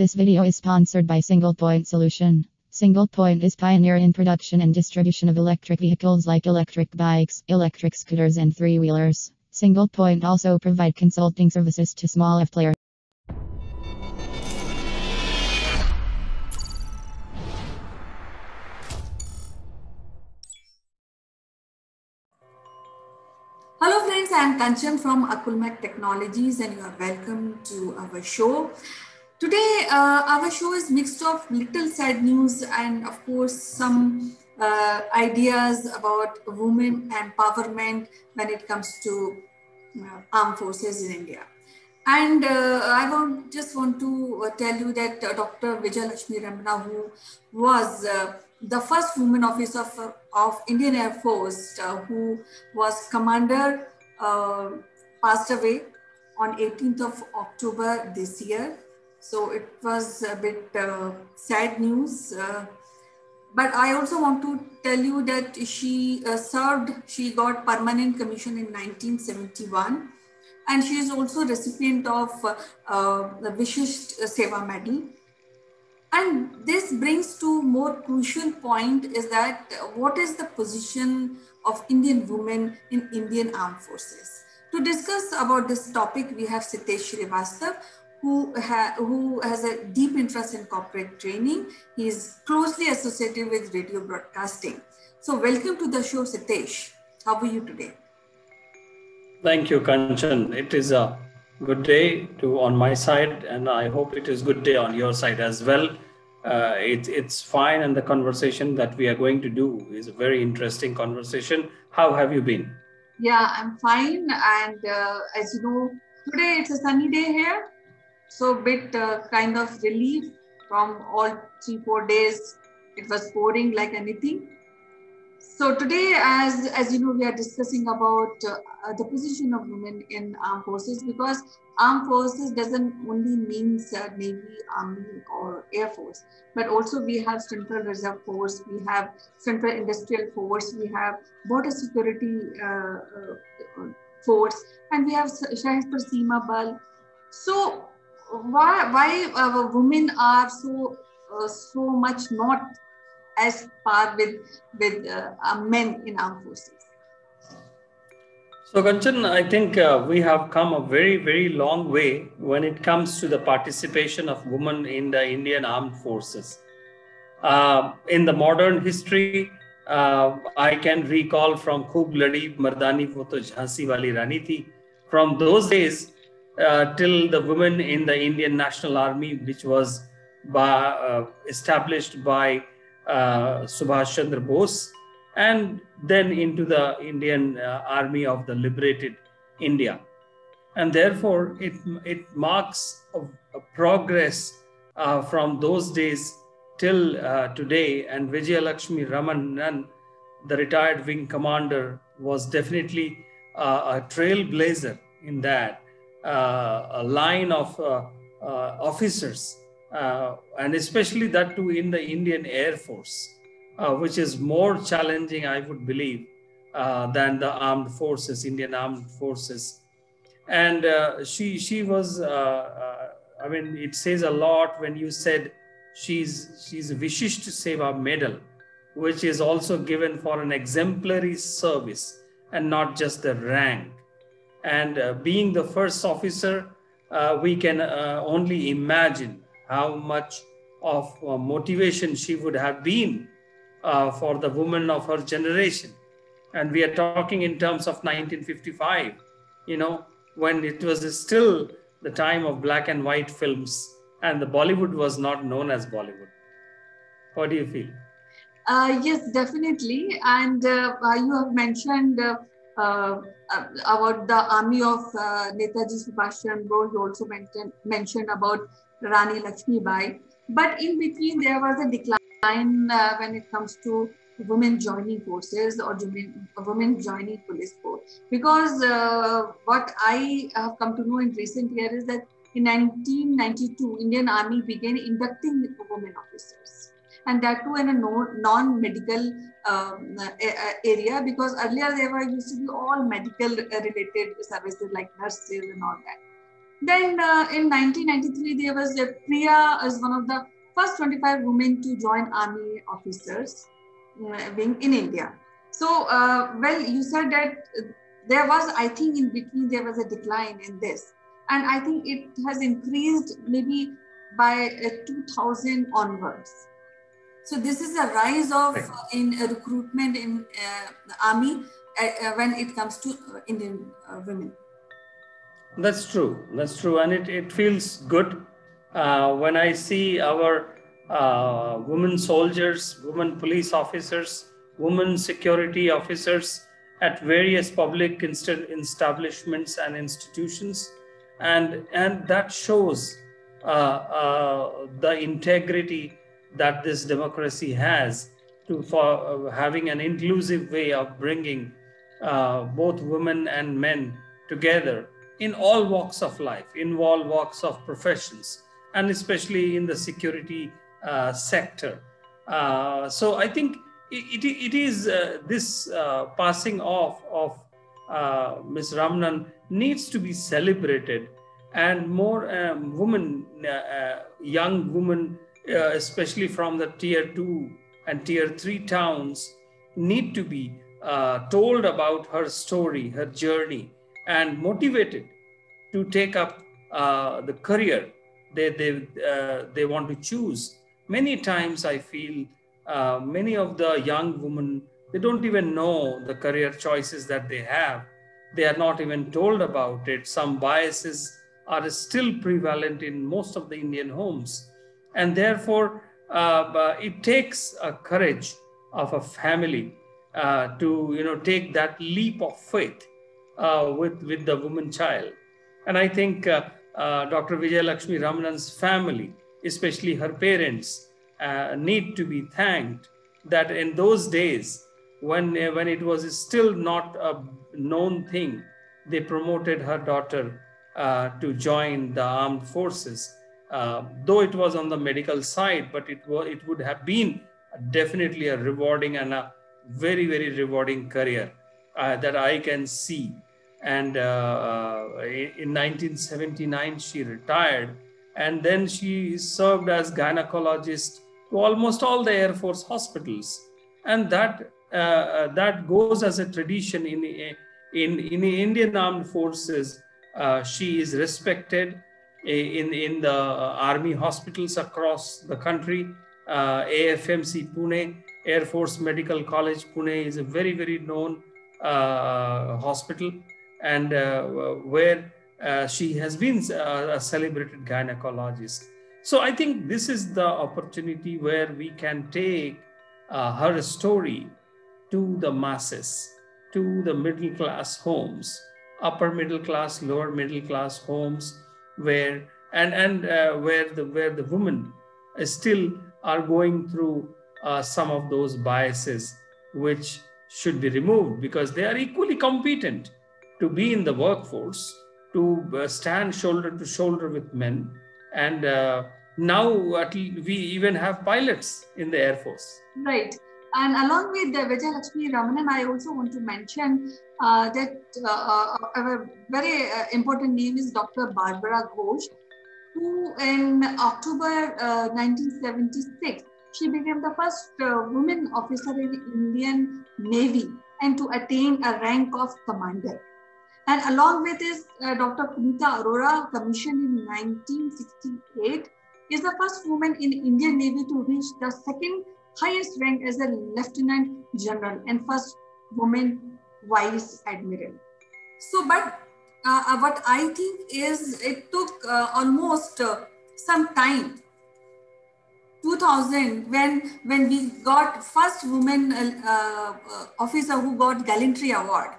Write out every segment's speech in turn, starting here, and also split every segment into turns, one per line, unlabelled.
This video is sponsored by Single Point Solution. Single Point is pioneer in production and distribution of electric vehicles like electric bikes, electric scooters and three-wheelers. Single Point also provide consulting services to small F players.
Hello friends, I am Kanchan from Akulmach Technologies and you are welcome to our show. Today, uh, our show is mixed of little sad news and of course some uh, ideas about women empowerment when it comes to uh, armed forces in India. And uh, I want, just want to uh, tell you that uh, Dr. Vijay Lakshmi Ramanan, who was the first woman officer of, of Indian Air Force, who was commander, passed away on 18th of October this year. So it was a bit uh, sad news. Uh, but I also want to tell you that she uh, served, she got permanent commission in 1971. And she is also recipient of the Vishisht Seva Medal. And this brings to more crucial point is that what is the position of Indian women in Indian armed forces? To discuss about this topic, we have Sitesh Srivastav, who, ha who has a deep interest in corporate training. He is closely associated with radio broadcasting. So welcome to the show, Sitesh. How are you today?
Thank you, Kanchan. It is a good day to on my side, and I hope it is good day on your side as well. Uh, it, it's fine, and the conversation that we are going to do is a very interesting conversation. How have you been?
Yeah, I'm fine, and uh, as you know, today it's a sunny day here, so bit uh, kind of relief from all three four days. It was pouring like anything so today, as, as you know, we are discussing about uh, the position of women in armed forces because armed forces doesn't only mean uh, Navy, Army or Air Force, but also we have Central Reserve Force, we have Central Industrial Force, we have Border Security uh, uh Force, and we have Shastra Seema Bal. So why, why uh, women are so, uh, so much not as par with with uh, men in armed forces.
So, Kanchan, I think uh, we have come a very, very long way when it comes to the participation of women in the Indian armed forces. Uh, in the modern history, uh, I can recall from Khub Ladi Mardani Photo Jhansi Wali Rani Thi. From those days uh, till the women in the Indian National Army, which was by, established by uh, Subhash Chandra Bose, and then into the Indian uh, Army of the Liberated India. And therefore, it, it marks a, a progress uh, from those days till uh, today. And Vijay Lakshmi Ramanan, the retired wing commander, was definitely uh, a trailblazer in that. Uh, a line of officers uh, and especially that too in the Indian Air Force, uh, which is more challenging, I would believe, uh, than the armed forces, Indian armed forces. And uh, she she was, uh, uh, I mean, it says a lot when you said she's she's a Vishisht Seva medal, which is also given for an exemplary service and not just the rank. And being the first officer, we can only imagine how much of uh, motivation she would have been uh, for the women of her generation. And we are talking in terms of 1955, you know, when it was still the time of black and white films and the Bollywood was not known as Bollywood. How do you feel?
Uh, yes, definitely. And uh, uh you have mentioned uh, uh, about the army of Netaji Subhash Chandra Bose. You also mentioned, mentioned about Rani Lakshmi Bai. But in between, there was a decline uh, when it comes to women joining forces or women, women joining police force. Because uh, what I have come to know in recent years is that in 1992, Indian Army began inducting women officers. And that too in a non-medical um, area because earlier there were used to be all medical related services like nurses and all that Then uh, in 1993, there was uh, Priya as one of the first 25 women to join army officers uh, wing in India. So, uh, well, you said that there was, I think, in between there was a decline in this, and I think it has increased maybe by uh, 2000 onwards. So this is a rise of uh, in recruitment in the army when it comes to Indian women.
That's true. That's true. And it, it feels good uh, when I see our uh, women soldiers, women police officers, women security officers at various public inst- establishments and institutions. And, and that shows uh, uh the integrity that this democracy has to for uh, having an inclusive way of bringing uh, both women and men together in all walks of life, in all walks of professions, and especially in the security uh, sector. Uh, so I think it, it is uh, this passing off of uh, Ms. Ramanan needs to be celebrated, and more um, women, young women, especially from the tier two and tier three towns, need to be told about her story, her journey, and motivated to take up uh, the career they, they, uh, they want to choose. Many times I feel uh, many of the young women, they don't even know the career choices that they have. They are not even told about it. Some biases are still prevalent in most of the Indian homes. And therefore, uh, it takes a courage of a family uh, to you know take that leap of faith uh, with with the woman child. And i think uh, uh, dr vijay lakshmi ramanan's family especially her parents uh, need to be thanked that in those days when when it was still not a known thing they promoted her daughter to join the armed forces though it was on the medical side but it was it would have been definitely a rewarding and a very, very rewarding career uh, that I can see. And uh, uh in 1979, she retired. And then she served as gynecologist to almost all the Air Force hospitals. And that, uh, uh that goes as a tradition in, in, in the Indian Armed Forces. Uh, she is respected in, in the army hospitals across the country. AFMC Pune Air Force Medical College, Pune is a very, very known uh, hospital and uh, where uh, she has been uh, a celebrated gynecologist. So I think this is the opportunity where we can take uh, her story to the masses, to the middle class homes, upper middle class, lower middle class homes, where and and uh, where the where the women still are going through uh, some of those biases which should be removed because they are equally competent to be in the workforce, to uh, stand shoulder to shoulder with men. And uh, now we even have pilots in the Air Force.
Right. And along with the Vijay Lakshmi Ramanan, I also want to mention uh, that uh, uh, a very important name is Dr. Barbara Ghosh, who in October 1976 she became the first uh, woman officer in the Indian Navy and to attain a rank of commander. And along with this, uh, Dr. Punita Arora, commissioned in 1968, is the first woman in Indian Navy to reach the second highest rank as a lieutenant general and first woman vice admiral. So, but uh, uh what I think is it took uh, almost uh, some time 2000 when when we got first woman uh, uh, officer who got gallantry award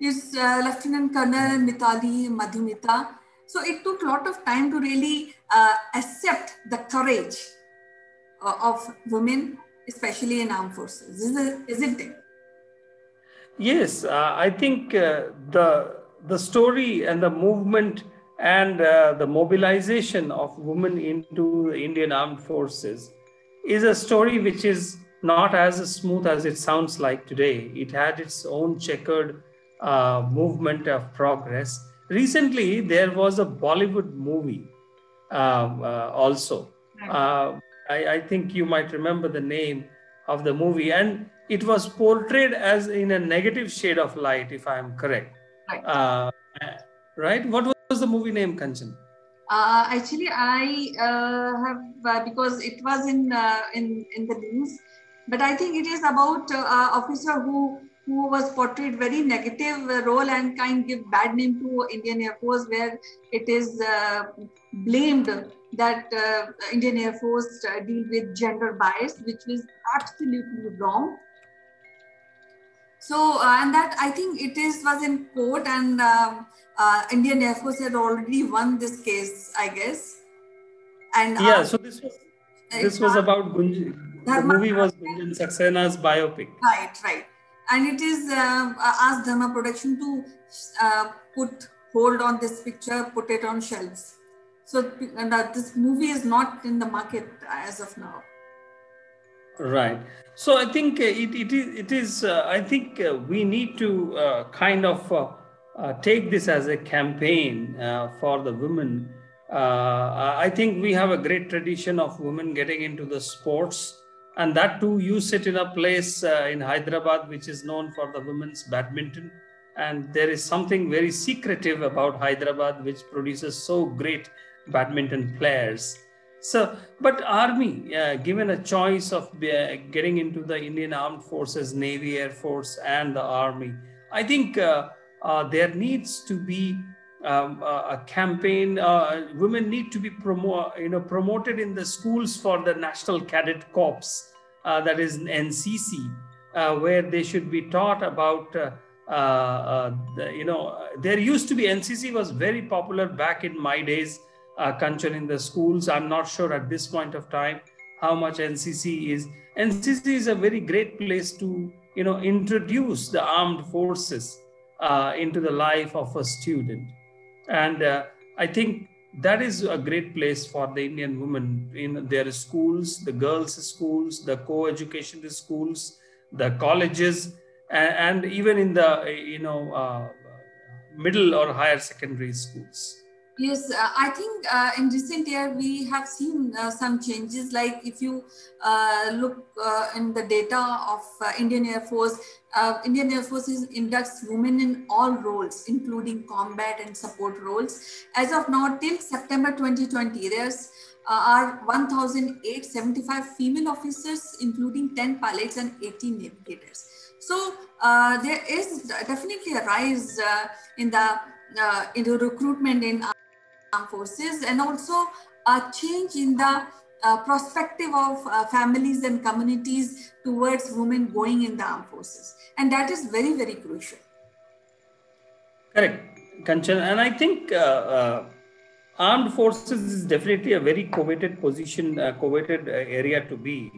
is lieutenant colonel mitali madhumita so it took a lot of time to really accept the courage uh, of women especially in armed forces isn't it
yes uh, i think the the story and the movement and uh, the mobilization of women into the Indian armed forces is a story which is not as smooth as it sounds like today. It had its own checkered uh, movement of progress. recently there was a Bollywood movie um, uh, also. I, I, think you might remember the name of the movie, and it was portrayed as in a negative shade of light, if I am correct. Right. Uh, right? What was the movie name, Kanchan?
Uh, actually, I uh, have uh, because it was in uh, in in the news, but I think it is about uh, officer who who was portrayed very negative role and kind give bad name to Indian Air Force, where it is uh, blamed that uh, Indian Air Force uh, deal with gender bias, which was absolutely wrong. So, uh, and that I think it is was in court, and um, uh, Indian Air Force had already won this case, I guess.
And uh, yeah, so this was this was about Gunjan. The movie was Gunjan Saxena's biopic.
Right, right and it is uh, asked Dharma Production to uh, put hold on this picture, put it on shelves. So uh, this movie is not in the market as of now.
Right. So I think uh, it, it is, it is uh, I think uh, we need to kind of take this as a campaign for the women. I think we have a great tradition of women getting into the sports and that too you sit in a place uh, in hyderabad which is known for the women's badminton and there is something very secretive about hyderabad which produces so great badminton players so but army uh, given a choice of uh, getting into the indian armed forces navy air force and the army i think uh, uh, there needs to be um, a campaign. Uh, women need to be promo- you know, promoted in the schools for the National Cadet Corps uh, that is NCC, uh, where they should be taught about, uh, uh, uh, the, you know, there used to be NCC was very popular back in my days, Kanchan, in the schools. I'm not sure at this point of time how much NCC is. NCC is a very great place to, you know, introduce the armed forces into the life of a student. And I think that is a great place for the Indian women in their schools, the girls' schools, the co-education schools, the colleges, and, and even in the you know uh, middle or higher secondary schools.
Yes, uh, I think uh, in recent year we have seen uh, some changes. Like if you uh, look uh, in the data of uh, Indian Air Force, Indian Air Force is inducts women in all roles, including combat and support roles. As of now, till September 2020, there's are 1,875 female officers, including 10 pilots and 18 navigators. So there is definitely a rise in the in the recruitment in armed forces and also a change in the uh, perspective of uh, families and communities towards women going in the armed forces. And that is very, very crucial.
Correct, Kanchan. And I think uh, uh armed forces is definitely a very coveted position, uh, coveted uh, area to be.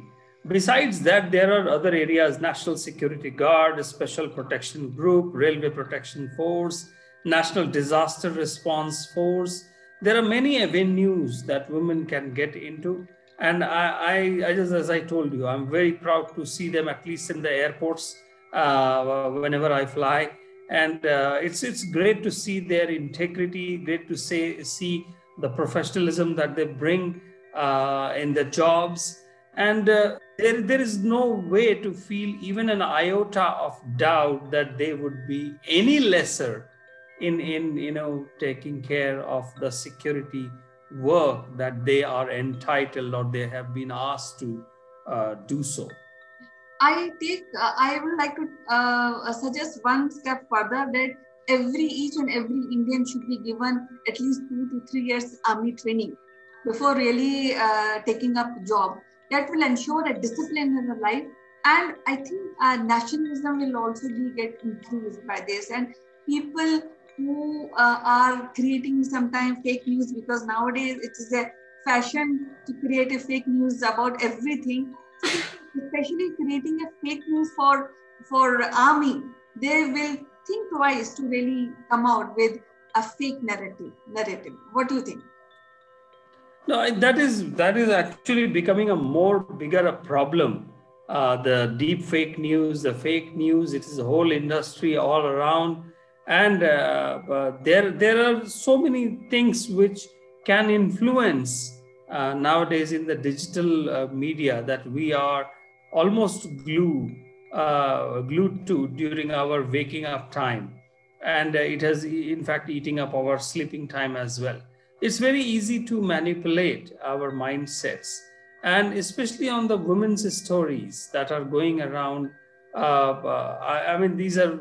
Besides that, there are other areas National Security Guard, Special Protection Group, Railway Protection Force, National Disaster Response Force there are many avenues that women can get into. And I, I, I, just as i told you i'm very proud to see them at least in the airports uh, whenever i fly. And uh, it's it's great to see their integrity great to say see the professionalism that they bring uh, in their jobs. And uh, there, there is no way to feel even an iota of doubt that they would be any lesser in in you know taking care of the security work that they are entitled or they have been asked to uh, do so.
I take uh, i would like to uh, suggest one step further that every each and every indian should be given at least 2 to 3 years army training before really uh, taking up job. That will ensure a discipline in the life and i think uh, nationalism will also be get increased by this and people who uh, are creating sometimes fake news because nowadays it is a fashion to create a fake news about everything. Especially creating a fake news for for army they will think twice to really come out with a fake narrative narrative. What do you think?
No that is that is actually becoming a more bigger a problem. Uh, the deep fake news the fake news it is a whole industry all around and uh, there there are so many things which can influence uh, nowadays in the digital uh, media that we are almost glued uh, glued to during our waking up time. And uh, it has in fact eating up our sleeping time as well. It's very easy to manipulate our mindsets. And especially on the women's stories that are going around uh, uh, I, I, mean these are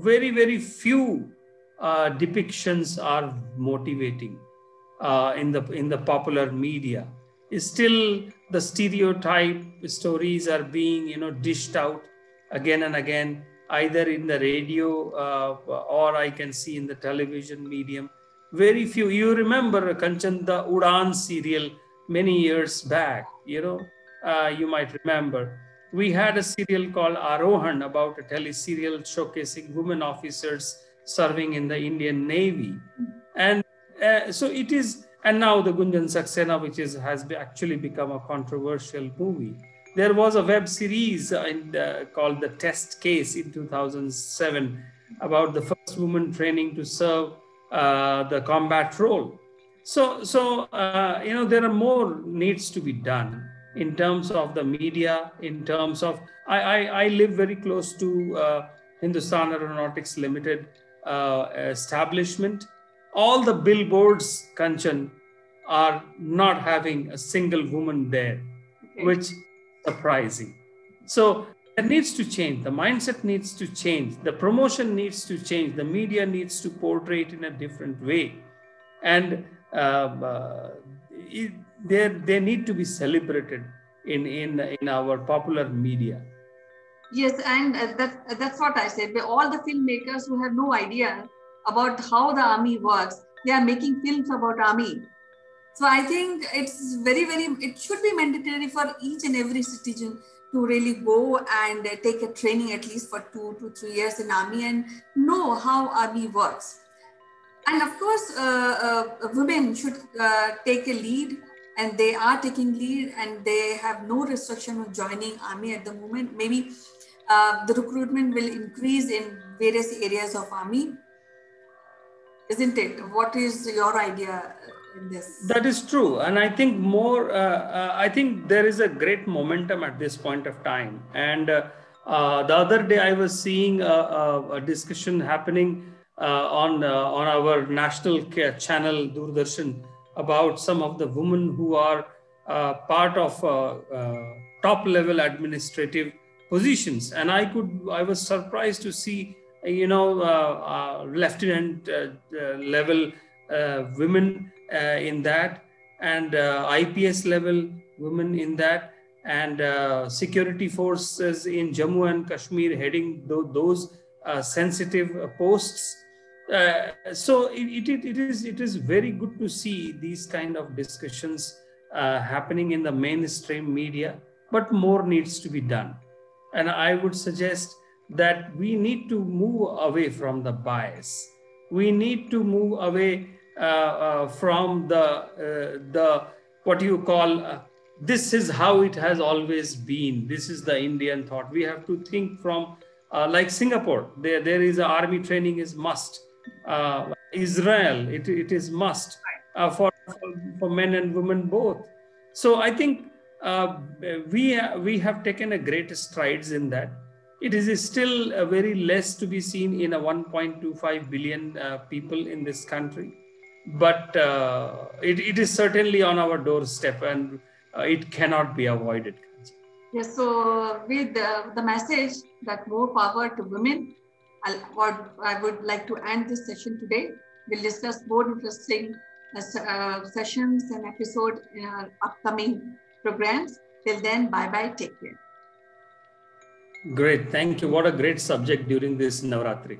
very very few uh, depictions are motivating uh, in the in the popular media. Still the stereotype stories are being you know dished out again and again either in the radio uh, or i can see in the television medium. Very few. You remember kanchan the udan serial many years back you know uh, you might remember we had a serial called arohan about a tele-serial showcasing women officers serving in the indian navy and uh, so it is, and now the Gunjan Saxena, which is has actually become a controversial movie. There was a web series in, uh, called The Test Case in 2007 about the first woman training to serve uh, the combat role. So, so uh, you know, there are more needs to be done in terms of the media, in terms of, I, I, I live very close to uh, Hindustan Aeronautics Limited uh, establishment all the billboards, Kanchan, are not having a single woman there, okay. which surprising. So it needs to change. The mindset needs to change. The promotion needs to change. The media needs to portray it in a different way. And uh, uh, it, they, they need to be celebrated in, in, in our popular media.
Yes, and that, that's what I said. All the filmmakers who have no idea about how the army works. They are making films about army. So I think it's very, very, it should be mandatory for each and every citizen to really go and take a training at least for two to three years in army and know how army works. And of course, uh, uh, women should uh, take a lead and they are taking lead and they have no restriction of joining army at the moment. Maybe uh, the recruitment will increase in various areas of army isn't it? What is your idea in this?
That is true, and I think more. Uh, uh, I think there is a great momentum at this point of time. And uh, uh the other day, I was seeing a, a, a discussion happening uh, on on our national channel Doordarshan about some of the women who are uh, part of uh, uh, top level administrative positions, and I could. I was surprised to see you know, uh, uh, lieutenant uh, level women in that, and IPS level women in that, and security forces in Jammu and Kashmir heading th- those sensitive posts. Uh, so it, it, it is it is very good to see these kind of discussions uh, happening in the mainstream media but more needs to be done and i would suggest that we need to move away from the bias. We need to move away uh, uh, from the uh, the what you call this is how it has always been. This is the Indian thought. We have to think from like Singapore. There there is army training is must. Uh, Israel. It, it is must for, for for men and women both. So I think we we have taken a great strides in that. It is still uh, very less to be seen in a 1.25 billion uh, people in this country. But uh, it, it is certainly on our doorstep and uh, it cannot be avoided.
Yes so with the message that more power to women I'll, what i would like to end this session today we'll discuss more interesting uh, uh, sessions and episode in our upcoming programs till then bye bye take care
Great. Thank you. What a great subject during this Navratri.